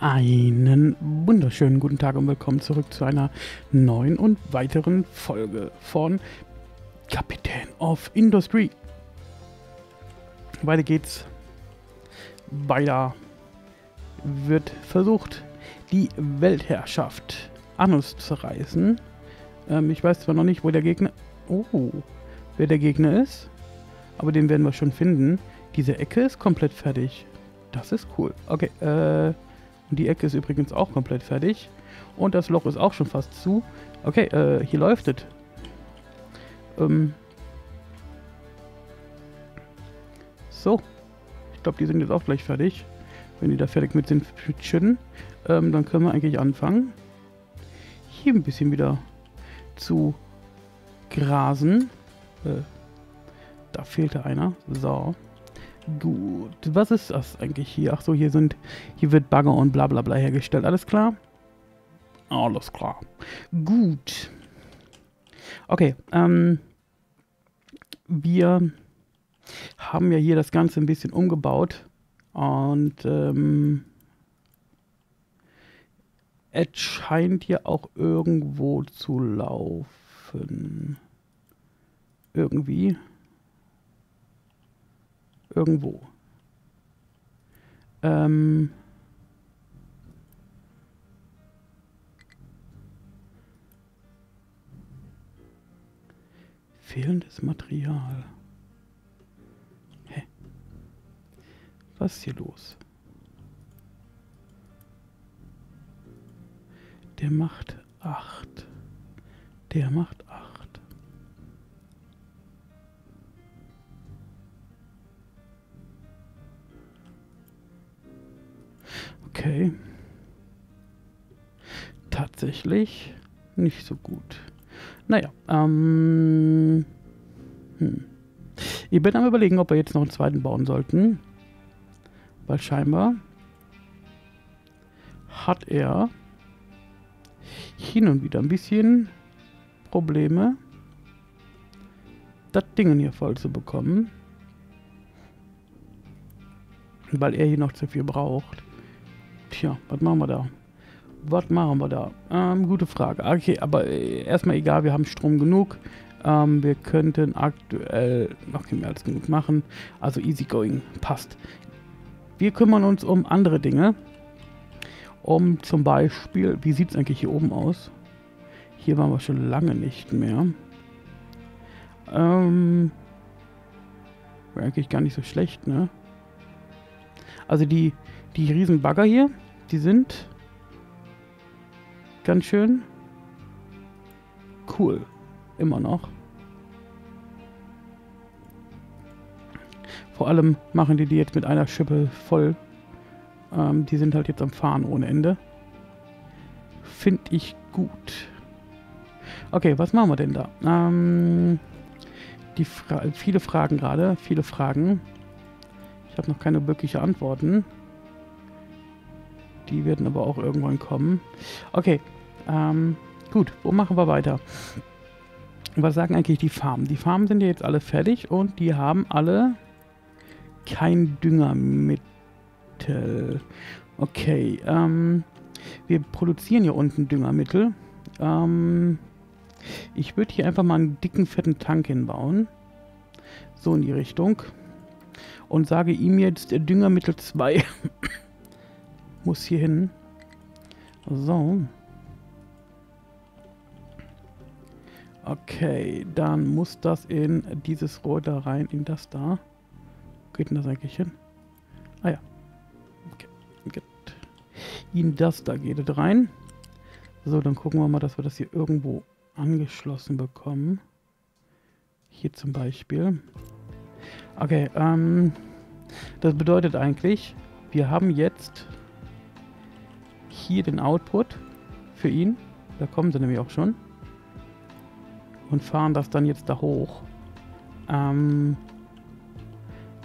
Einen wunderschönen guten Tag und willkommen zurück zu einer neuen und weiteren Folge von Kapitän of Industry. Weiter geht's. Weiter wird versucht, die Weltherrschaft an uns zu reißen. Ähm, ich weiß zwar noch nicht, wo der Gegner... Oh, wer der Gegner ist, aber den werden wir schon finden. Diese Ecke ist komplett fertig. Das ist cool. Okay, äh... Und die Ecke ist übrigens auch komplett fertig. Und das Loch ist auch schon fast zu. Okay, äh, hier läuft es. Ähm. So. Ich glaube, die sind jetzt auch gleich fertig. Wenn die da fertig mit sind, ähm, dann können wir eigentlich anfangen. Hier ein bisschen wieder zu grasen. Äh, da fehlte einer. So. Gut, was ist das eigentlich hier? Ach so, hier sind, hier wird Bagger und bla bla bla hergestellt. Alles klar? Alles klar. Gut. Okay, ähm, wir haben ja hier das Ganze ein bisschen umgebaut und ähm, es scheint hier auch irgendwo zu laufen. Irgendwie irgendwo. Ähm Fehlendes Material. Hä? Was ist hier los? Der macht acht. Der macht acht. Okay. Tatsächlich nicht so gut. Naja, ähm. Hm. Ich bin am überlegen, ob wir jetzt noch einen zweiten bauen sollten. Weil scheinbar hat er hin und wieder ein bisschen Probleme, das Ding hier voll zu bekommen. Weil er hier noch zu viel braucht. Tja, was machen wir da? Was machen wir da? Ähm, gute Frage. Okay, aber äh, erstmal egal, wir haben Strom genug. Ähm, wir könnten aktuell noch mehr als genug machen. Also easygoing, passt. Wir kümmern uns um andere Dinge. Um zum Beispiel, wie sieht es eigentlich hier oben aus? Hier waren wir schon lange nicht mehr. Ähm, Wäre eigentlich gar nicht so schlecht, ne? Also die, die riesen Bagger hier, die sind ganz schön cool. Immer noch. Vor allem machen die die jetzt mit einer Schippe voll. Ähm, die sind halt jetzt am Fahren ohne Ende. Finde ich gut. Okay, was machen wir denn da? Ähm, die Fra viele Fragen gerade, viele Fragen. Ich habe noch keine wirkliche Antworten. Die werden aber auch irgendwann kommen. Okay, ähm, gut, wo machen wir weiter? Was sagen eigentlich die Farmen? Die Farmen sind ja jetzt alle fertig und die haben alle kein Düngermittel. Okay, ähm, wir produzieren hier unten Düngermittel. Ähm, ich würde hier einfach mal einen dicken, fetten Tank hinbauen. So in die Richtung. Und sage ihm jetzt Düngermittel 2 muss hier hin. So. Okay, dann muss das in dieses Rohr da rein, in das da. Geht denn das eigentlich hin? Ah ja. Okay. Gut. In das da geht es rein. So, dann gucken wir mal, dass wir das hier irgendwo angeschlossen bekommen. Hier zum Beispiel. Okay, ähm, das bedeutet eigentlich, wir haben jetzt hier den Output für ihn. Da kommen sie nämlich auch schon. Und fahren das dann jetzt da hoch. Ähm,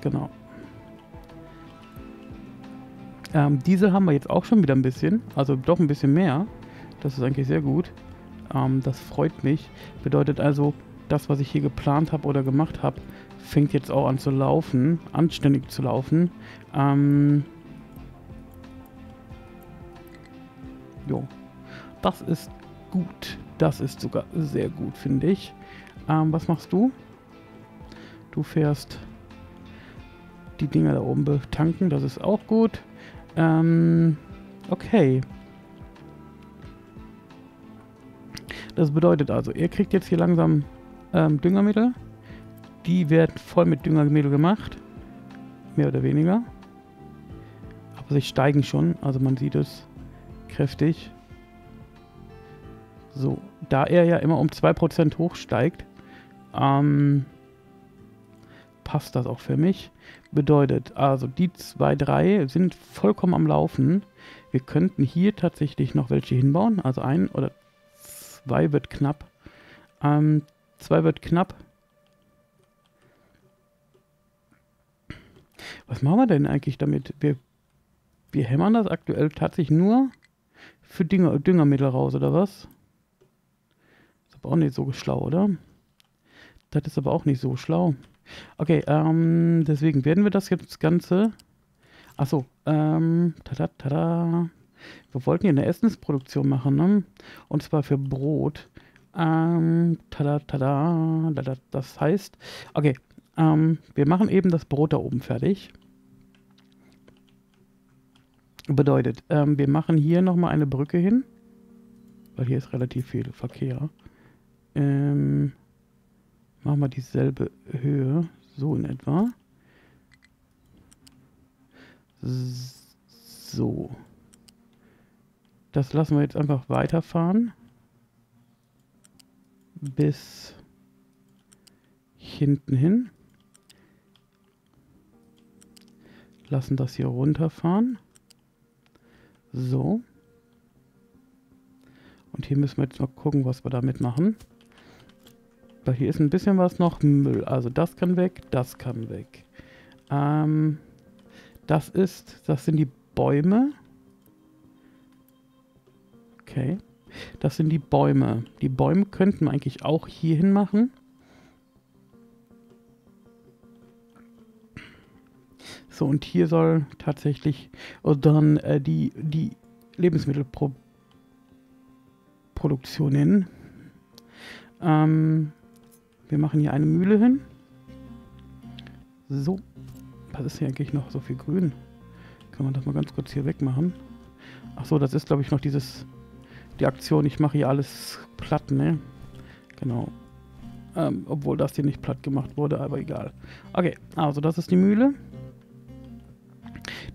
genau. Ähm, Diesel haben wir jetzt auch schon wieder ein bisschen. Also doch ein bisschen mehr. Das ist eigentlich sehr gut. Ähm, das freut mich. Bedeutet also, das, was ich hier geplant habe oder gemacht habe, fängt jetzt auch an zu laufen. Anständig zu laufen. Ähm, Jo. Das ist gut. Das ist sogar sehr gut, finde ich. Ähm, was machst du? Du fährst die Dinger da oben betanken. Das ist auch gut. Ähm, okay. Das bedeutet also, ihr kriegt jetzt hier langsam ähm, Düngermittel. Die werden voll mit Düngermittel gemacht. Mehr oder weniger. Aber sie steigen schon. Also man sieht es kräftig. So, da er ja immer um 2% hochsteigt, ähm, passt das auch für mich. Bedeutet, also die zwei, drei sind vollkommen am Laufen. Wir könnten hier tatsächlich noch welche hinbauen. Also ein oder zwei wird knapp. Ähm, zwei wird knapp. Was machen wir denn eigentlich damit? Wir, wir hämmern das aktuell tatsächlich nur für Dünger, Düngermittel raus, oder was? Ist aber auch nicht so schlau, oder? Das ist aber auch nicht so schlau. Okay, ähm, deswegen werden wir das jetzt Ganze. Achso, ähm, tada, tada. Wir wollten hier eine Essensproduktion machen, ne? Und zwar für Brot. Ähm, tada, tada, tada. Das heißt, okay, ähm, wir machen eben das Brot da oben fertig. Bedeutet, ähm, wir machen hier nochmal eine Brücke hin. Weil hier ist relativ viel Verkehr. Ähm, machen wir dieselbe Höhe. So in etwa. So. Das lassen wir jetzt einfach weiterfahren. Bis hinten hin. Lassen das hier runterfahren. So. Und hier müssen wir jetzt mal gucken, was wir damit machen. Weil hier ist ein bisschen was noch Müll. Also das kann weg, das kann weg. Ähm, das ist, das sind die Bäume. Okay. Das sind die Bäume. Die Bäume könnten wir eigentlich auch hier hin machen. So, und hier soll tatsächlich dann äh, die, die Lebensmittelproduktion hin. Ähm, wir machen hier eine Mühle hin. So. Was ist hier eigentlich noch so viel grün? Kann man das mal ganz kurz hier wegmachen? Achso, das ist glaube ich noch dieses die Aktion, ich mache hier alles platt, ne? Genau. Ähm, obwohl das hier nicht platt gemacht wurde, aber egal. Okay, also das ist die Mühle.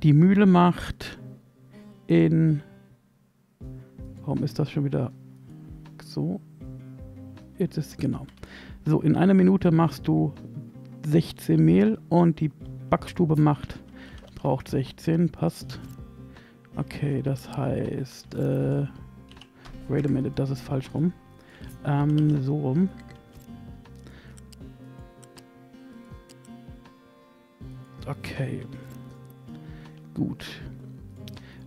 Die Mühle macht in... Warum ist das schon wieder so? Jetzt ist genau. So, in einer Minute machst du 16 Mehl und die Backstube macht, braucht 16, passt. Okay, das heißt, äh, wait a minute, das ist falsch rum. Ähm, so rum. Okay. Gut.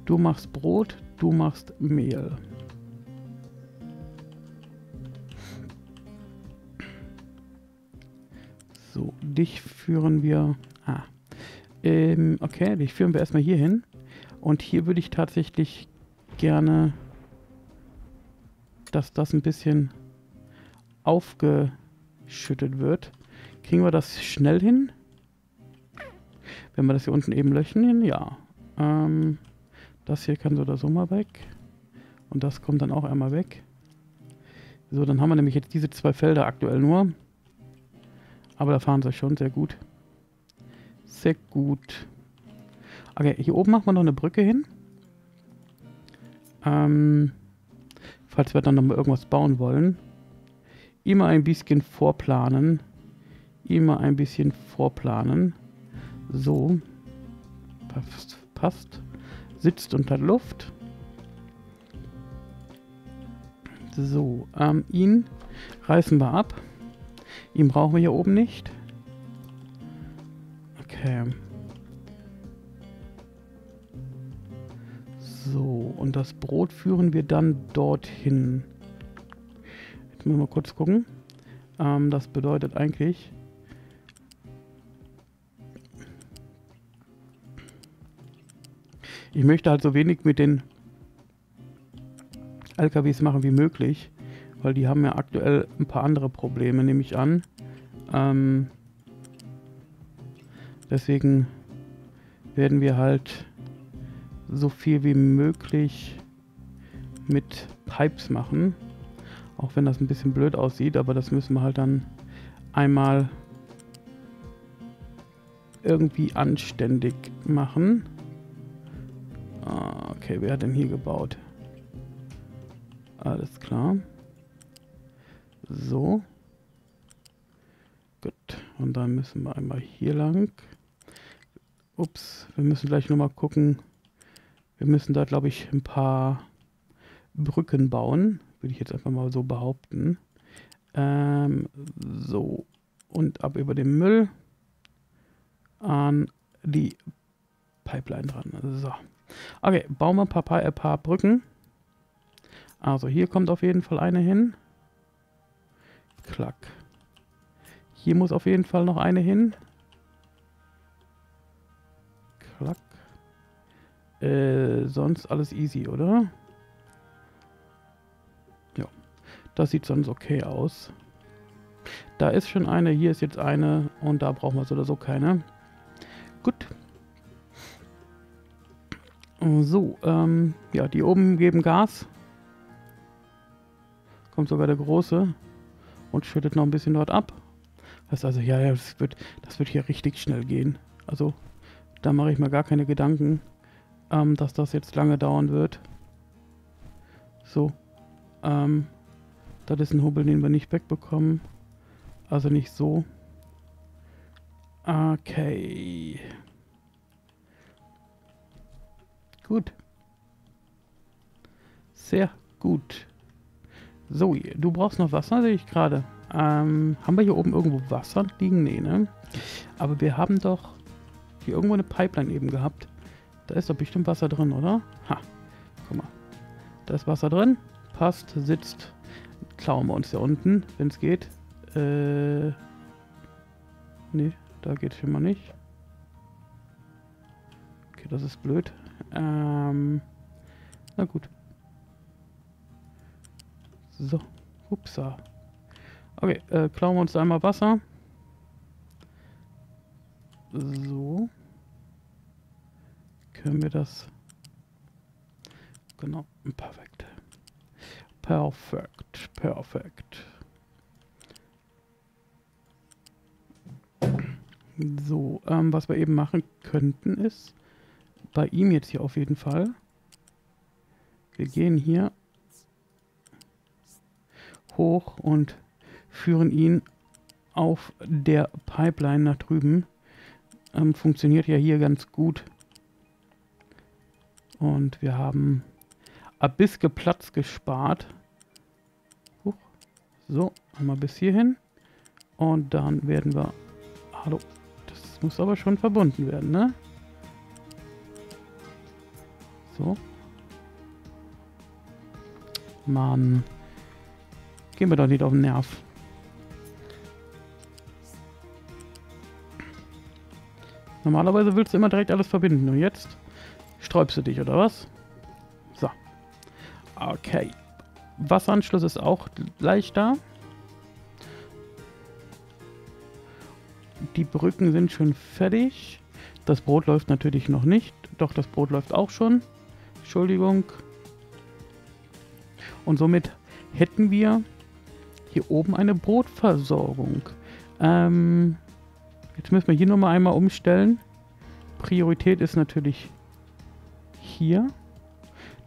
Du machst Brot, du machst Mehl. So, dich führen wir... Ah. Ähm, okay, dich führen wir erstmal hier hin. Und hier würde ich tatsächlich gerne, dass das ein bisschen aufgeschüttet wird. Kriegen wir das schnell hin? Wenn wir das hier unten eben löschen, ja. Ähm, das hier kann so oder so mal weg. Und das kommt dann auch einmal weg. So, dann haben wir nämlich jetzt diese zwei Felder aktuell nur. Aber da fahren sie schon sehr gut. Sehr gut. Okay, hier oben machen wir noch eine Brücke hin. Ähm, falls wir dann noch mal irgendwas bauen wollen. Immer ein bisschen vorplanen. Immer ein bisschen vorplanen. So. Passt. passt. Sitzt unter Luft. So, ähm, ihn reißen wir ab. Ihn brauchen wir hier oben nicht. Okay. So, und das Brot führen wir dann dorthin. Jetzt müssen wir mal kurz gucken. Ähm, das bedeutet eigentlich, Ich möchte halt so wenig mit den LKWs machen wie möglich, weil die haben ja aktuell ein paar andere Probleme, nehme ich an. Ähm, deswegen werden wir halt so viel wie möglich mit Pipes machen. Auch wenn das ein bisschen blöd aussieht, aber das müssen wir halt dann einmal irgendwie anständig machen. Okay, wer hat denn hier gebaut? Alles klar. So. Gut. Und dann müssen wir einmal hier lang. Ups, wir müssen gleich nochmal gucken. Wir müssen da, glaube ich, ein paar Brücken bauen. Würde ich jetzt einfach mal so behaupten. Ähm, so. Und ab über den Müll an die Pipeline dran. So. Okay, bauen wir ein paar, ein paar Brücken. Also hier kommt auf jeden Fall eine hin. Klack. Hier muss auf jeden Fall noch eine hin. Klack. Äh, sonst alles easy, oder? Ja. Das sieht sonst okay aus. Da ist schon eine, hier ist jetzt eine und da brauchen wir so oder so keine. Gut. So, ähm, ja, die oben geben Gas. Kommt sogar der Große und schüttet noch ein bisschen dort ab. Das also, ja, ja, das wird, das wird hier richtig schnell gehen. Also, da mache ich mir gar keine Gedanken, ähm, dass das jetzt lange dauern wird. So, ähm, das ist ein Hubbel, den wir nicht wegbekommen. Also nicht so. Okay. Gut. Sehr gut. So, du brauchst noch Wasser, sehe ich gerade. Ähm, haben wir hier oben irgendwo Wasser liegen? Nee, ne? Aber wir haben doch hier irgendwo eine Pipeline eben gehabt. Da ist doch bestimmt Wasser drin, oder? Ha, guck mal. Da ist Wasser drin. Passt, sitzt. Klauen wir uns da unten, wenn es geht. Äh. Nee, da geht schon mal nicht. Okay, das ist blöd. Ähm. Na gut. So. Upsa. Okay, äh, klauen wir uns einmal Wasser. So. Können wir das... Genau, perfekt. Perfekt, perfekt. So, ähm, was wir eben machen könnten ist, bei ihm jetzt hier auf jeden Fall, wir gehen hier hoch und führen ihn auf der Pipeline nach drüben. Ähm, funktioniert ja hier ganz gut. Und wir haben Abiske Platz gespart. Huch. So, einmal bis hierhin. Und dann werden wir... Hallo. Das muss aber schon verbunden werden, ne? So. Mann. Gehen wir doch nicht auf den Nerv. Normalerweise willst du immer direkt alles verbinden. Und jetzt sträubst du dich, oder was? So. Okay. Wasseranschluss ist auch gleich da. Die Brücken sind schon fertig. Das Brot läuft natürlich noch nicht. Doch, das Brot läuft auch schon. Entschuldigung. Und somit hätten wir hier oben eine Brotversorgung. Ähm, jetzt müssen wir hier nochmal einmal umstellen. Priorität ist natürlich hier.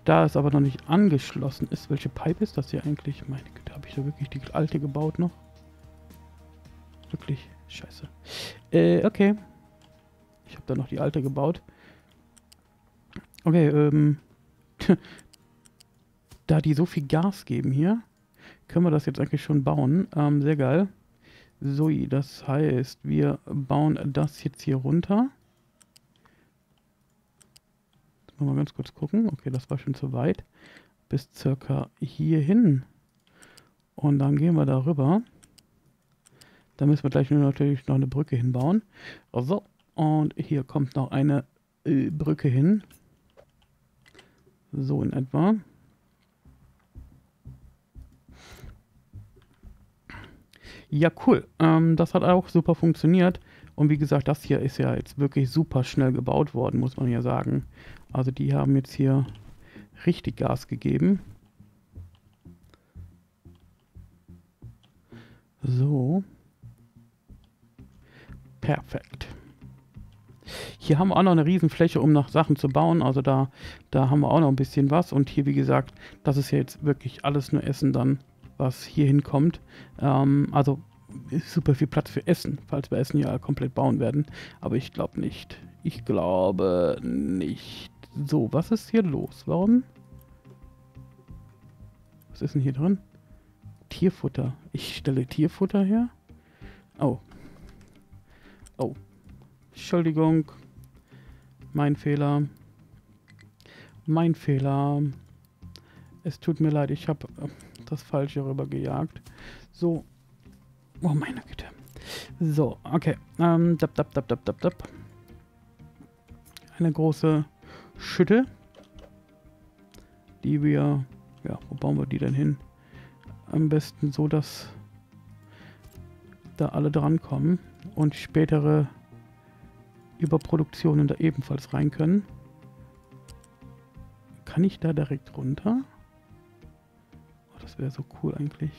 Da es aber noch nicht angeschlossen ist. Welche Pipe ist das hier eigentlich? Meine Güte, habe ich da wirklich die alte gebaut noch? Wirklich scheiße. Äh, okay. Ich habe da noch die alte gebaut. Okay, ähm. da die so viel Gas geben hier, können wir das jetzt eigentlich schon bauen. Ähm, sehr geil. So, das heißt, wir bauen das jetzt hier runter. Mal ganz kurz gucken. Okay, das war schon zu weit. Bis circa hier hin. Und dann gehen wir darüber. Da müssen wir gleich nur natürlich noch eine Brücke hinbauen. So, und hier kommt noch eine äh, Brücke hin. So in etwa. Ja, cool. Ähm, das hat auch super funktioniert. Und wie gesagt, das hier ist ja jetzt wirklich super schnell gebaut worden, muss man ja sagen. Also die haben jetzt hier richtig Gas gegeben. So. Perfekt. Hier haben wir auch noch eine Riesenfläche, um noch Sachen zu bauen. Also da, da haben wir auch noch ein bisschen was. Und hier, wie gesagt, das ist ja jetzt wirklich alles nur Essen dann, was hier hinkommt. Ähm, also super viel Platz für Essen, falls wir Essen ja komplett bauen werden. Aber ich glaube nicht. Ich glaube nicht. So, was ist hier los? Warum? Was ist denn hier drin? Tierfutter. Ich stelle Tierfutter her? Oh. Oh. Entschuldigung. Mein Fehler. Mein Fehler. Es tut mir leid, ich habe äh, das Falsche rüber gejagt. So. Oh, meine Güte. So, okay. Ähm, dab, dab, dab, dab, dab, dab. Eine große Schütte, die wir... Ja, wo bauen wir die denn hin? Am besten so, dass da alle drankommen und spätere Überproduktionen da ebenfalls rein können. Kann ich da direkt runter? Oh, das wäre so cool eigentlich.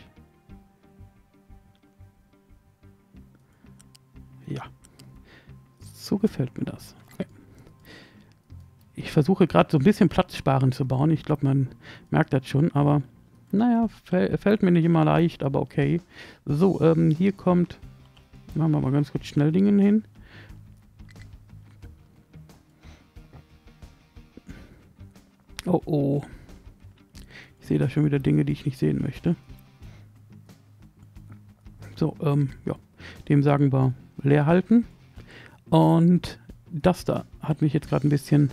Ja. So gefällt mir das. Ich versuche gerade so ein bisschen platzsparend zu bauen. Ich glaube, man merkt das schon, aber naja, fällt mir nicht immer leicht, aber okay. So, ähm, hier kommt, machen wir mal ganz kurz schnell Dingen hin. Oh oh. Ich sehe da schon wieder Dinge, die ich nicht sehen möchte. So, ähm, ja. Dem sagen wir leer halten. Und das da hat mich jetzt gerade ein bisschen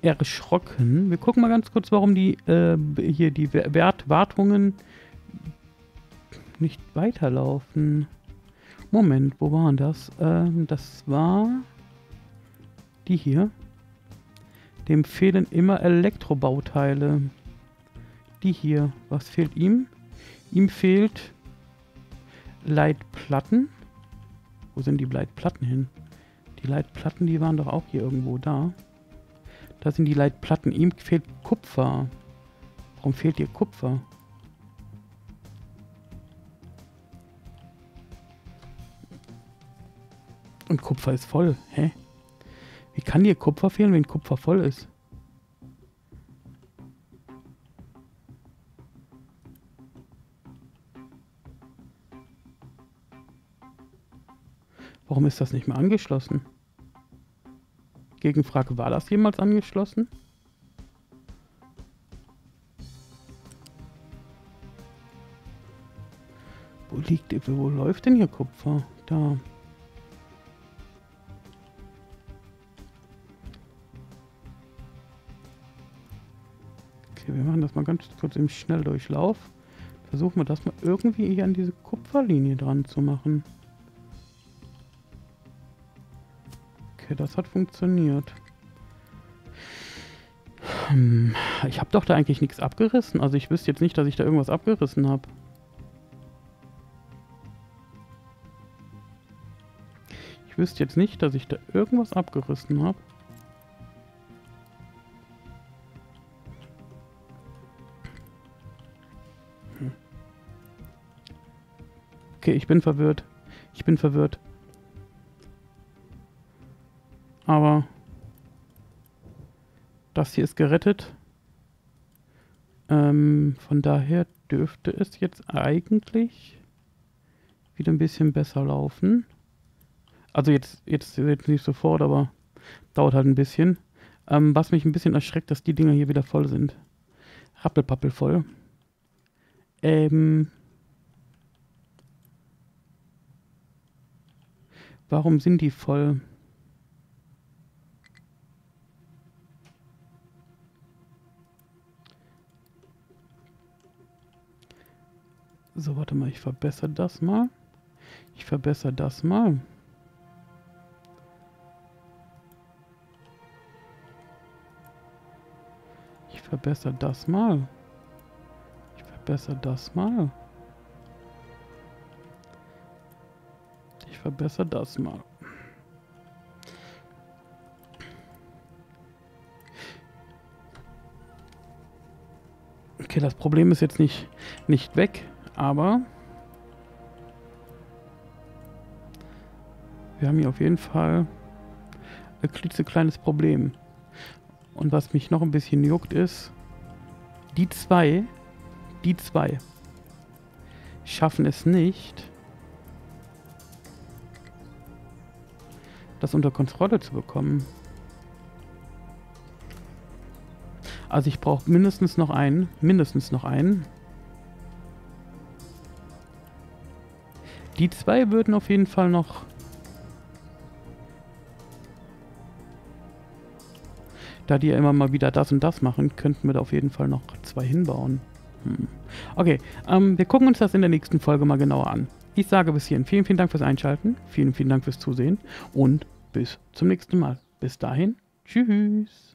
erschrocken. Wir gucken mal ganz kurz, warum die äh, hier die Wertwartungen nicht weiterlaufen. Moment, wo waren das? Ähm, das war die hier. Dem fehlen immer Elektrobauteile. Die hier. Was fehlt ihm? Ihm fehlt Leitplatten. Wo sind die Leitplatten hin? Die Leitplatten, die waren doch auch hier irgendwo da. Da sind die Leitplatten. Ihm fehlt Kupfer. Warum fehlt dir Kupfer? Und Kupfer ist voll. Hä? Wie kann dir Kupfer fehlen, wenn Kupfer voll ist? Warum ist das nicht mehr angeschlossen? Gegenfrage, war das jemals angeschlossen? Wo liegt, wo läuft denn hier Kupfer? Da. Ganz kurz im Schnelldurchlauf. Versuchen wir das mal irgendwie hier an diese Kupferlinie dran zu machen. Okay, das hat funktioniert. Hm, ich habe doch da eigentlich nichts abgerissen. Also ich wüsste jetzt nicht, dass ich da irgendwas abgerissen habe. Ich wüsste jetzt nicht, dass ich da irgendwas abgerissen habe. Okay, ich bin verwirrt. Ich bin verwirrt. Aber das hier ist gerettet. Ähm, von daher dürfte es jetzt eigentlich wieder ein bisschen besser laufen. Also jetzt, jetzt, jetzt nicht sofort, aber dauert halt ein bisschen. Ähm, was mich ein bisschen erschreckt, dass die Dinger hier wieder voll sind. Rappelpappel voll. Ähm, Warum sind die voll? So, warte mal, ich verbessere das mal. Ich verbessere das mal. Ich verbessere das mal. Ich verbessere das mal. Verbessere das mal. Okay, das Problem ist jetzt nicht, nicht weg, aber wir haben hier auf jeden Fall ein klitzekleines Problem. Und was mich noch ein bisschen juckt ist, die zwei, die zwei schaffen es nicht, das unter Kontrolle zu bekommen. Also ich brauche mindestens noch einen. Mindestens noch einen. Die zwei würden auf jeden Fall noch... Da die ja immer mal wieder das und das machen, könnten wir da auf jeden Fall noch zwei hinbauen. Hm. Okay, ähm, wir gucken uns das in der nächsten Folge mal genauer an. Ich sage bis hierhin vielen, vielen Dank fürs Einschalten. Vielen, vielen Dank fürs Zusehen. Und bis zum nächsten Mal. Bis dahin. Tschüss.